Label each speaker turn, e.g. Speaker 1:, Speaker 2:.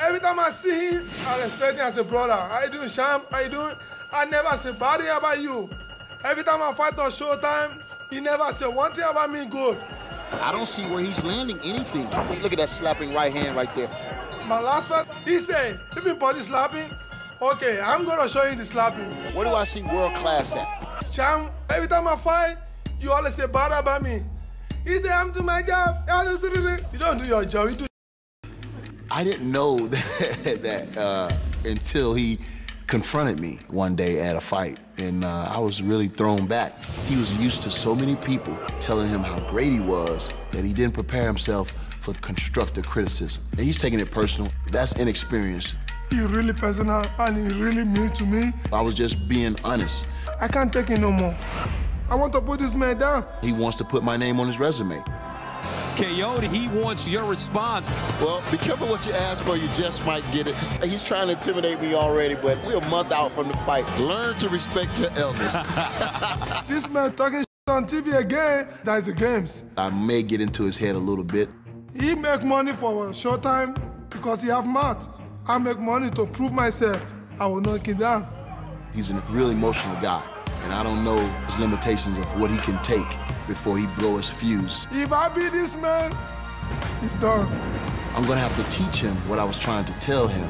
Speaker 1: Every time I see him, I respect him as a brother. How you doing, Sham? How you doing? I never say bad thing about you. Every time I fight on Showtime, he never say one thing about me good.
Speaker 2: I don't see where he's landing anything. Look at that slapping right hand right there.
Speaker 1: My last fight, he say, even body slapping, okay, I'm gonna show you the slapping.
Speaker 2: Where do I see world class at?
Speaker 1: Sham, every time I fight, you always say bad about me. He say, I'm doing my job. You don't do your job, you do
Speaker 2: I didn't know that, that uh, until he confronted me one day at a fight, and uh, I was really thrown back. He was used to so many people telling him how great he was that he didn't prepare himself for constructive criticism. And he's taking it personal. That's inexperience.
Speaker 1: He really personal and he really mean to me.
Speaker 2: I was just being honest.
Speaker 1: I can't take it no more. I want to put this man down.
Speaker 2: He wants to put my name on his resume.
Speaker 3: Kayode, he wants your response.
Speaker 2: Well, be careful what you ask for. You just might get it. He's trying to intimidate me already, but we're a month out from the fight. Learn to respect your elders.
Speaker 1: this man talking on TV again. That's the games.
Speaker 2: I may get into his head a little bit.
Speaker 1: He make money for a short time because he have mouth. I make money to prove myself. I will knock him down.
Speaker 2: He's a real emotional guy, and I don't know his limitations of what he can take before he blow his fuse.
Speaker 1: If I beat this man, he's done.
Speaker 2: I'm gonna have to teach him what I was trying to tell him